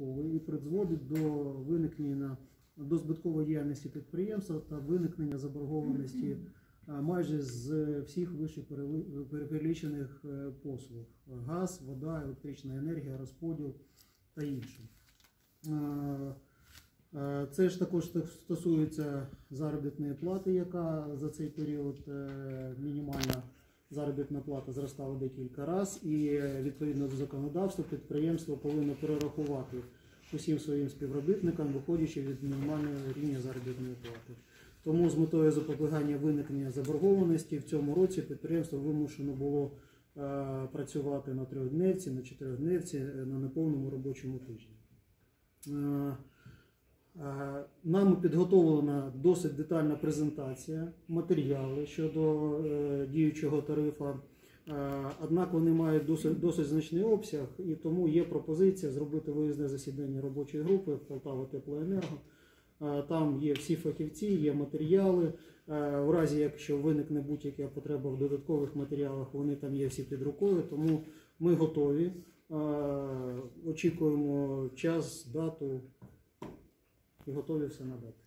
і призводить до виникнення до збиткової діяльності підприємства та виникнення заборгованості майже з всіх перели- перелічених е, послуг: газ, вода, електрична енергія, розподіл та інше. Це ж також стосується заробітної плати, яка за цей період е, мінімальна заробітна плата зростала декілька разів, і е, відповідно до законодавства підприємство повинно перерахувати усім своїм співробітникам, виходячи від мінімального рівня заробітної плати. Тому з метою запобігання виникнення заборгованості в цьому році підприємство вимушено було е, працювати на трьохдневці, на чотирьохдневці, е, на неповному робочому тижні. Е, Нами підготовлена досить детальна презентація, матеріали щодо е, діючого тарифа. Е, Однак вони мають досить, досить значний обсяг, і тому є пропозиція зробити виїзне засідання робочої групи Полтава Теплоенерго. Там є всі фахівці, є матеріали. В разі, якщо виникне будь-яка потреба в додаткових матеріалах, вони там є всі під рукою, тому ми готові. Очікуємо час, дату і готові все надати.